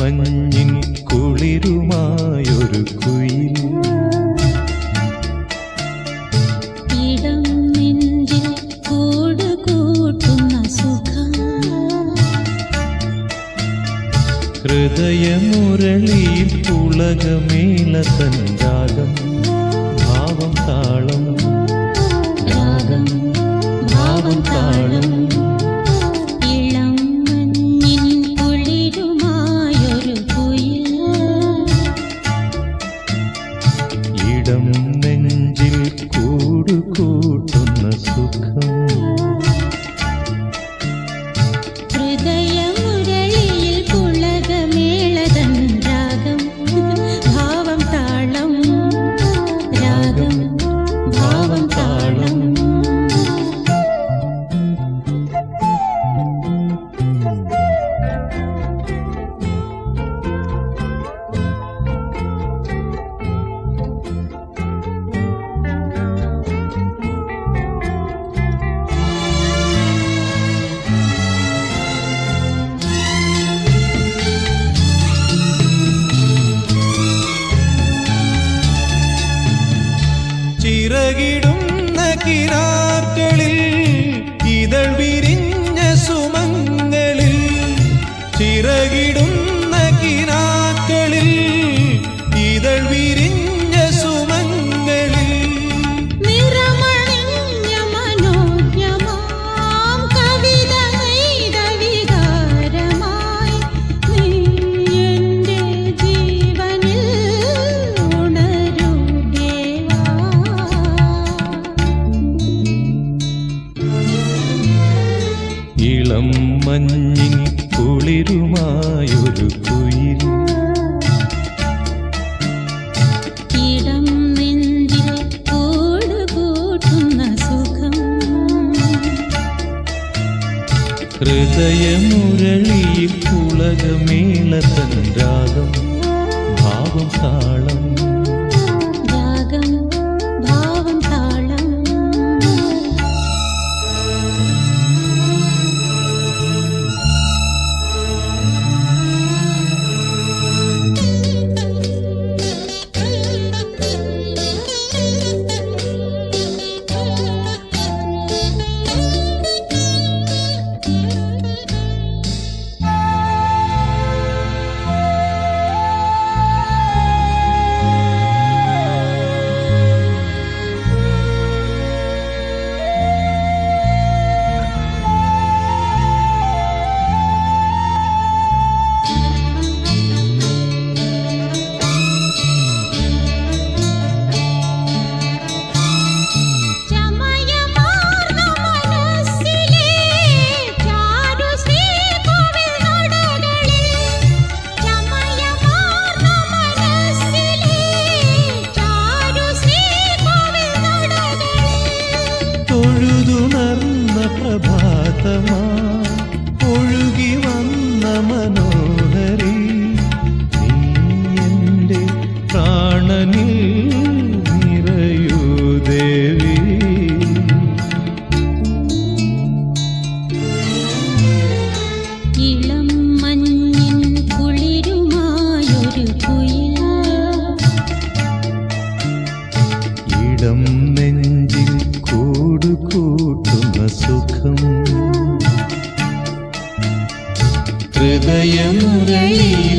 മഞ്ഞിൻ കുളിരുമായൊരു കുയിൽ. ഹൃദയമുരളി പുളകമേല സഞ്ചാരം ഭാവം താളം. ഭാവം താളം. ചിറകിടുന്ന കിരാക്കളിൽ ഇതൾ മഞ്ഞിൻ കുളിരുമായൊരു കുയിൽ. ഹൃദയമുരളിയിൽ പുളകമേള തൻ രാഗം ഭാവം താളം. കൂട്ടുന്ന സുഖം. ഹൃദയമറയിൽ